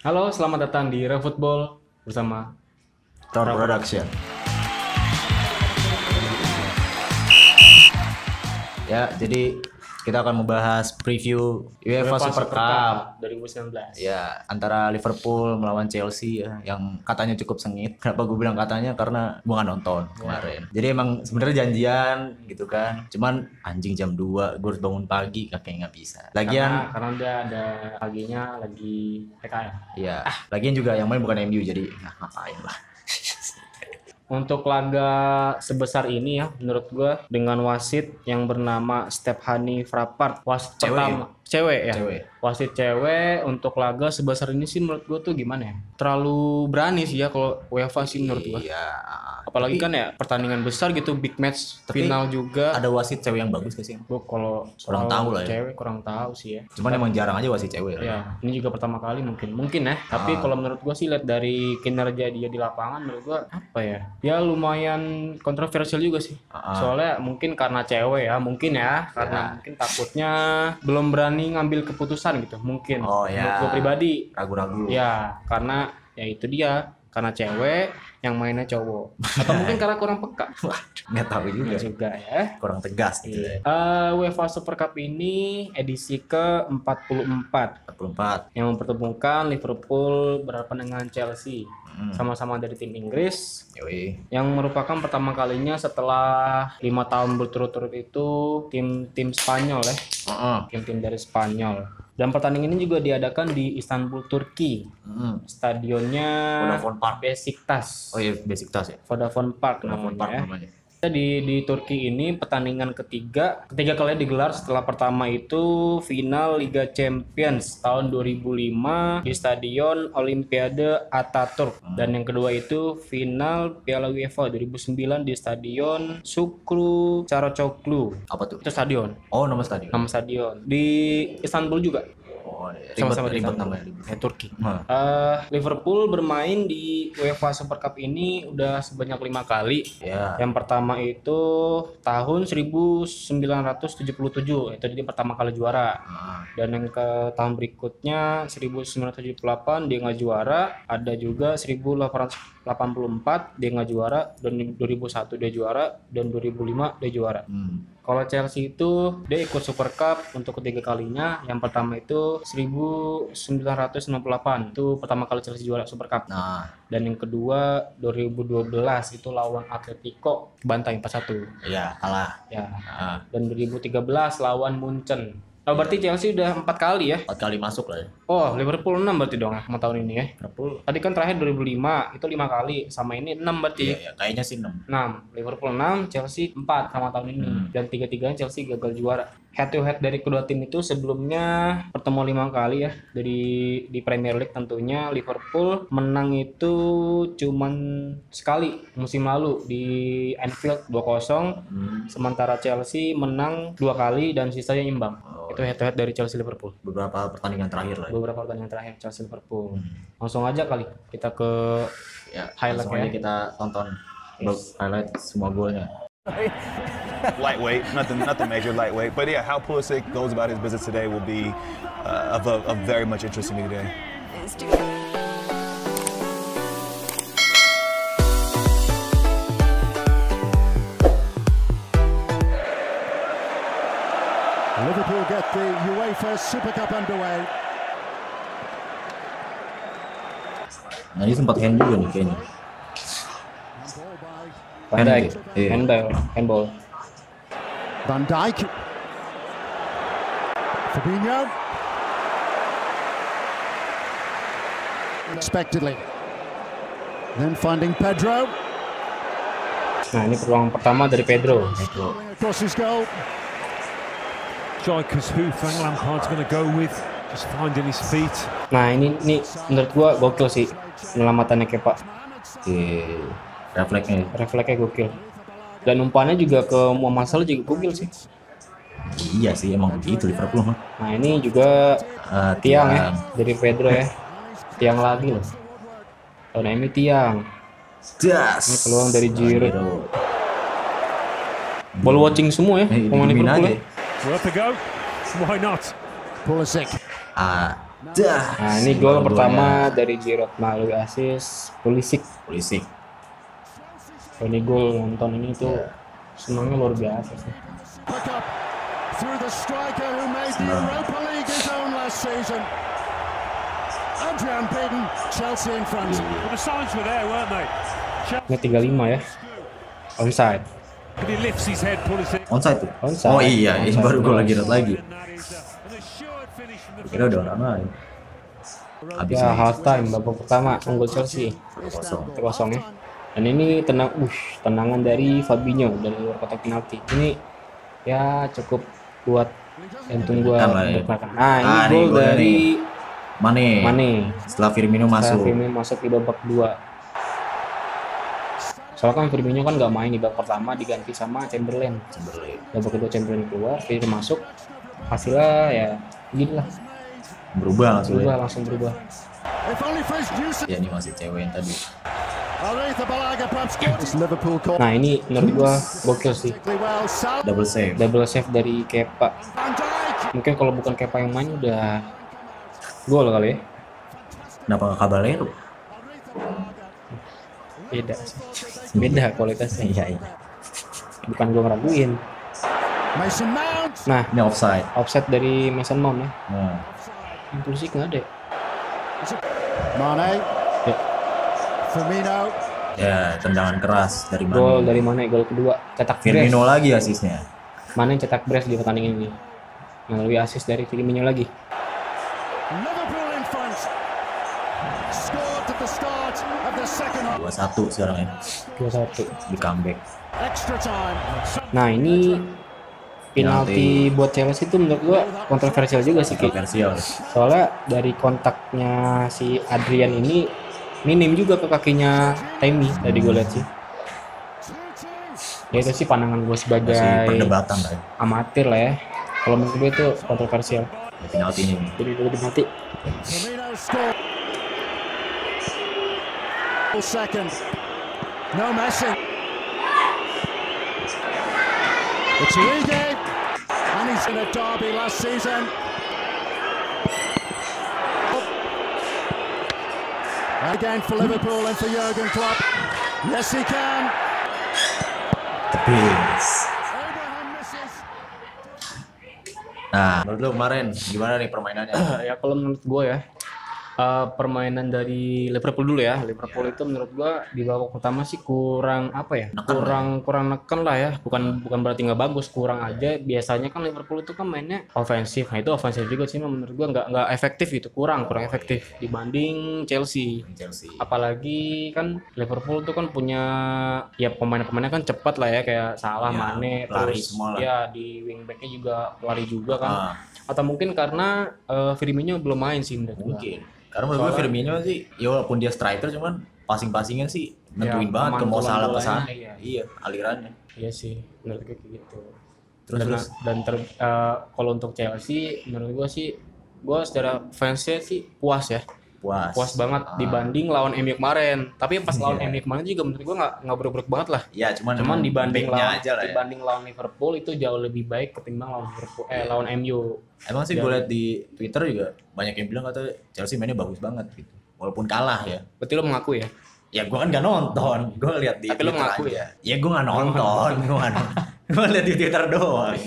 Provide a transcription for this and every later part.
Halo, selamat datang di Refootball bersama Tor Production. Ya, jadi kita akan membahas preview UEFA Super Cup. 2019. Ya, antara Liverpool melawan Chelsea ya, yang katanya cukup sengit. Kenapa gue bilang katanya? Karena gue nggak nonton kemarin. Jadi emang sebenarnya janjian gitu kan. Cuman anjing jam 2 gue harus bangun pagi, kakek nggak bisa. Lagian, Karena, karena dia ada paginya lagi PKL. ya, lagian juga yang main bukan MU jadi nah, ngapain lah. Untuk laga sebesar ini ya, menurut gua dengan wasit yang bernama Stephanie Frappart, wasit Cewek pertama, cewek ya. Cewek. Wasit cewek untuk laga sebesar ini sih menurut gua tuh gimana ya? Terlalu berani sih ya kalau UEFA sih menurut gua. Iya. Apalagi kan ya pertandingan besar gitu, big match, Tapi final juga. Ada wasit cewek yang bagus gak sih? Gua kalau Kurang tahu lah ya. Cewek kurang tahu sih ya. Cuman emang jarang aja wasit cewek. lah. Ya, ini juga pertama kali mungkin. Mungkin ya. Tapi kalau menurut gua sih lihat dari kinerja dia di lapangan menurut gua apa ya? Ya lumayan kontroversial juga sih. Ah. Soalnya mungkin karena cewek ya, mungkin ya, karena mungkin takutnya belum berani ngambil keputusan gitu. Mungkin. Oh, ya. Menurut gua pribadi. Ragu-ragu. Ya, karena ya itu dia, karena cewek yang mainnya cowok. Atau mungkin karena kurang peka. Waduh, nggak tahu juga. Ya juga ya. Kurang tegas gitu ya. Eh, UEFA Super Cup ini edisi ke-44 44. yang mempertemukan Liverpool berhadapan dengan Chelsea Hmm. sama-sama dari tim Inggris Yoi. yang merupakan pertama kalinya setelah lima tahun berturut-turut itu tim tim Spanyol ya Heeh. tim-tim dari Spanyol dan pertandingan ini juga diadakan di Istanbul Turki Mm. stadionnya Vodafone Park. Besiktas Oh iya, basic tas ya. Vodafone Park Vodafone namanya Park ya. namanya. di di Turki ini pertandingan ketiga ketiga kali digelar setelah pertama itu final Liga Champions tahun 2005 di Stadion Olimpiade Ataturk dan yang kedua itu final Piala UEFA 2009 di Stadion Sukru Caracoglu Apa tuh? itu stadion Oh, nama stadion. nama stadion di Istanbul juga Oh, iya. ribet, sama-sama di ribet namanya. Ribet. Eh, Turki. Eh, Liverpool bermain di UEFA Super Cup ini udah sebanyak lima kali Ya. yang pertama itu tahun 1977 itu dia pertama kali juara. Ah. Dan yang ke tahun berikutnya 1978 dia nggak juara, ada juga 1884 dia nggak juara, dan 2001 dia juara, dan 2005 dia juara. Hmm. Kalau Chelsea itu dia ikut Super Cup untuk ketiga kalinya. Yang pertama itu 1968 itu pertama kali Chelsea juara Super Cup. Nah, dan yang kedua 2012 itu lawan Atletico bantai 4-1 iya, kalah. ya. Ah, dan 2013 lawan Munchen oh berarti Chelsea udah empat kali ya empat kali masuk lah ya. oh Liverpool 6 berarti dong ya sama tahun ini ya Liverpool. tadi kan terakhir 2005 itu lima kali sama ini 6 berarti Iya, iya, kayaknya sih 6. 6 Liverpool 6 Chelsea 4 sama tahun ini Hmm. dan tiga-tiganya Chelsea gagal juara head to head dari kedua tim itu sebelumnya pertemuan lima kali ya dari di Premier League tentunya Liverpool menang itu cuman sekali musim lalu di Anfield 2-0 Hmm. sementara Chelsea menang dua kali dan sisanya imbang Oh, itu head to head dari Chelsea Liverpool beberapa pertandingan terakhir lah. ya. beberapa pertandingan terakhir Chelsea Liverpool Hmm. langsung aja kali kita ke Ya, Highlight ya. kita tonton highlight semua golnya. lightweight, nothing, nothing major, lightweight. But yeah, how Pulisic goes about his business today will be uh, of, of, of very much interest to me today. Liverpool get the UEFA Super Cup underway. Nah, ini sempat hand juga nih kayaknya. Ball by Van Dijk Iya. handball handball Van Dijk. Fabinho. Unexpectedly. Then finding Pedro. nah ini peluang pertama dari Pedro Itu. Across his goal. strikers who Frank Lampard's going to go with, just finding his feet. Nah ini ini menurut gua gokil sih penyelamatannya Kepa. Di refleksnya. Refleksnya gokil. Dan umpannya juga ke Muhammad Salah juga gokil sih. Iya sih, emang begitu Liverpool mah. Nah ini juga Eh, tiang ya dari Pedro ya. Tiang lagi loh. Oh nah ini tiang. Das. Ini peluang dari Giroud. Giroud. Ball watching semua ya pemain Liverpool aja. ya. Worth a go. Why not? Pulisic. Ah, Dah. Nah ini gol pertama dari Giroud melalui assist Pulisic. Polisi. Ini gol nonton ini tuh senangnya luar biasa sih. Through the striker who made the Europa League his own last season. Adrian Biden, Chelsea in front. Well, the signs were there, weren't they? Ini 35 ya. Onside. But he lifts his head, Pulisic. Onside tuh. Onside. Oh iya, ini baru gol lagi Giroud lagi. Kira udah orang lain. Habis Ya half time babak pertama unggul Chelsea kosong. kosong ya. Dan ini tenang, uh, tenangan dari Fabinho dari luar kotak penalti. Ini ya cukup buat jantung gua lah ya. Nah ini Ah, gol dari Mane. Mane. Setelah Firmino masuk. Firmino masuk di babak kedua. Soalnya kan Firmino kan nggak main di babak pertama diganti sama Chamberlain. Chamberlain. Babak kedua Chamberlain keluar, Firmino masuk. Hasilnya ya gini lah, Berubah langsung. berubah ya. langsung berubah. Ya ini masih cewek yang tadi. Nah ini menurut gua gokil sih. Double save. Double save dari Kepa. Mungkin kalau bukan Kepa yang main udah gol kali ya. Kenapa nggak Caballero? Beda. Beda kualitasnya. Iya iya. Bukan gua ngeraguin. Nah, Ini offside. offset dari Mason Mount ya. Nah, Impulsif nggak ada. ya? Mane. Ya. Firmino. ya tendangan keras dari Gol Mane. dari mana? Gol kedua. Cetak brace. Firmino lagi asisnya. Mana yang cetak brace di pertandingan ini? Melalui assist dari Firmino lagi. Half. 2-1 sekarang ya. 2-1. Di comeback. Nah ini penalti buat Chelsea itu menurut gua kontroversial juga sih. Kontroversial. Soalnya dari kontaknya si Adrian ini minim juga ke kakinya Tammy tadi gue lihat sih. Ya itu sih pandangan gue sebagai Masih perdebatan lah ya. amatir lah ya. Kalau menurut gue itu kontroversial. Penalti ini. Jadi gue penalti. Second. No messing. It's Origi. And he's in a derby last season. Again for Liverpool and for Jurgen Klopp. Yes, he can. Misses. Nah, menurut lu kemarin gimana nih permainannya? ya kalau menurut gue ya eh, permainan dari Liverpool dulu ya. Liverpool itu menurut gue di babak pertama sih kurang apa ya? Neken kurang kurang neken lah ya. Bukan bukan berarti nggak bagus kurang aja. Biasanya kan Liverpool itu kan mainnya ofensif. Nah itu ofensif juga sih menurut gue nggak nggak efektif gitu. Kurang kurang efektif dibanding Chelsea. Chelsea. apalagi kan Liverpool tuh kan punya ya pemain-pemainnya kan cepat lah ya. Kayak Salah, Ya, Mane, terus semua lah. ya di wingbacknya juga pelari juga kan. Ah, atau mungkin karena eh, Firmino belum main sih menurut gua. Karena menurut gue Firmino sih, ya walaupun dia striker cuman passing-passingnya sih nentuin Ya, banget ke mau salah ke bolanya, sana. iya. Iya, alirannya. Iya sih, menurut gue kayak gitu. Terus dan terus dan ter- eh, kalau untuk Chelsea, menurut gua sih, gua secara fansnya sih puas ya, puas. puas banget Ah. dibanding lawan MU kemarin. Tapi pas lawan Iya. MU kemarin juga menurut gua nggak nggak buruk-buruk banget lah. Ya, cuman Cuman emang dibanding lawan aja lah ya. dibanding lawan Liverpool itu jauh lebih baik ketimbang lawan Liverpool eh lawan MU. Emang sih gue liat di Twitter juga banyak yang bilang kata Chelsea mainnya bagus banget gitu. Walaupun kalah ya. Berarti lo mengaku ya? Ya gue kan gak nonton, gue lihat di Tapi lo Twitter ngaku aja. Ya gue gak nonton, gue gak nonton. Gue lihat di Twitter doang.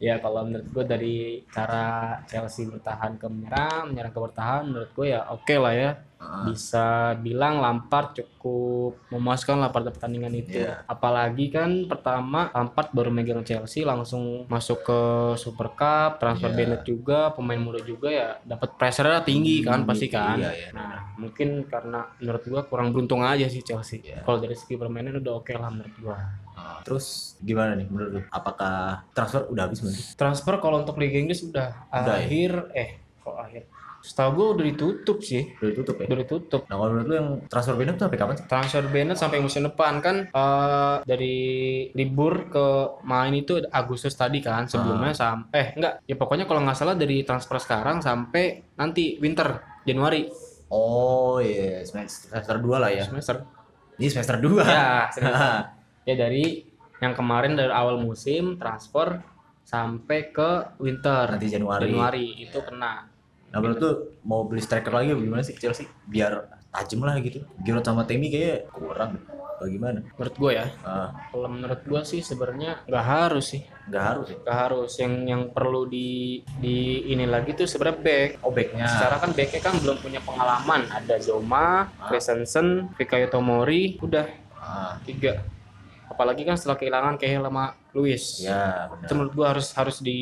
Ya kalau menurut gue dari cara Chelsea bertahan ke menyerang, menyerang ke bertahan, menurut gue ya oke lah ya. Ah. Bisa bilang Lampard cukup memuaskan lah pada pertandingan itu. Iya. Apalagi kan pertama Lampard baru megang Chelsea langsung masuk ke Super Cup, transfer Iya. Bennett juga, pemain muda juga ya dapat pressure tinggi kan pasti kan. Iya, iya. Nah mungkin karena menurut gue kurang beruntung aja sih Chelsea. Iya. Kalau dari segi permainan udah oke lah menurut gue. Ah, Terus gimana nih menurut lu? Apakah transfer udah habis sih? Transfer kalau untuk Liga Inggris udah, Udah ya? akhir eh kok akhir. Setahu gue udah ditutup sih. Udah ditutup ya? Udah ditutup. Nah kalau menurut lu yang transfer Bennett tuh sampai kapan sih? Transfer Bennett sampai musim depan kan eh, dari libur ke main itu Agustus tadi kan sebelumnya sampai eh enggak ya pokoknya kalau nggak salah dari transfer sekarang sampai nanti winter Januari Oh iya, semester, semester 2 lah ya. semester Ini semester 2. ya semester. ya dari yang kemarin dari awal musim transfer sampai ke winter Nanti Januari. Januari itu kena Nah menurut tuh mau beli striker lagi gimana sih Chelsea? Biar tajam lah gitu. Giroud sama Temi kayak kurang. Bagaimana? Menurut gue ya, Ah, kalau menurut gue sih sebenarnya nggak harus sih, nggak harus ya. nggak harus. Yang yang perlu di di ini lagi tuh sebenarnya back. Oh backnya. Secara kan backnya kan belum punya pengalaman. Ada Zoma, Christensen, Fikayo Tomori, udah Ah, tiga. Apalagi kan setelah kehilangan Cahill sama Luis. ya Itu benar. menurut gua harus harus di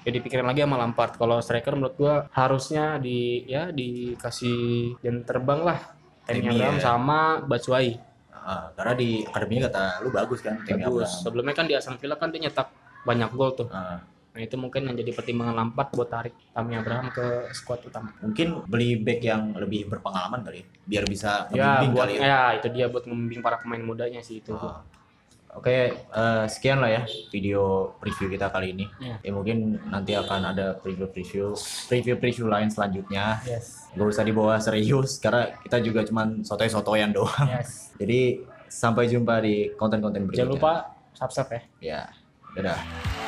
ya dipikirin lagi sama Lampard. Kalau striker menurut gua harusnya di ya dikasih jam terbang lah. Temi, Abraham ya. sama Batshuayi. Ah, karena di akademinya kata lu bagus kan Bagus. Abraham. Sebelumnya kan di Aston Villa kan dia nyetak banyak gol tuh. Ah, Nah itu mungkin yang jadi pertimbangan Lampard buat tarik Tami Abraham ke skuad utama. mungkin beli back yang lebih berpengalaman kali ya, biar bisa Ya membimbing buat kali ya. ya itu dia buat membimbing para pemain mudanya sih itu. Ah. Oke, eh, sekian lah ya video preview kita kali ini. Ya. Ya mungkin nanti akan ada preview-preview preview-preview lain selanjutnya. Yes. Gak usah dibawa serius karena kita juga cuman sotoy-sotoyan doang. Yes. Jadi sampai jumpa di konten-konten berikutnya. Jangan lupa subscribe ya. Ya, dadah.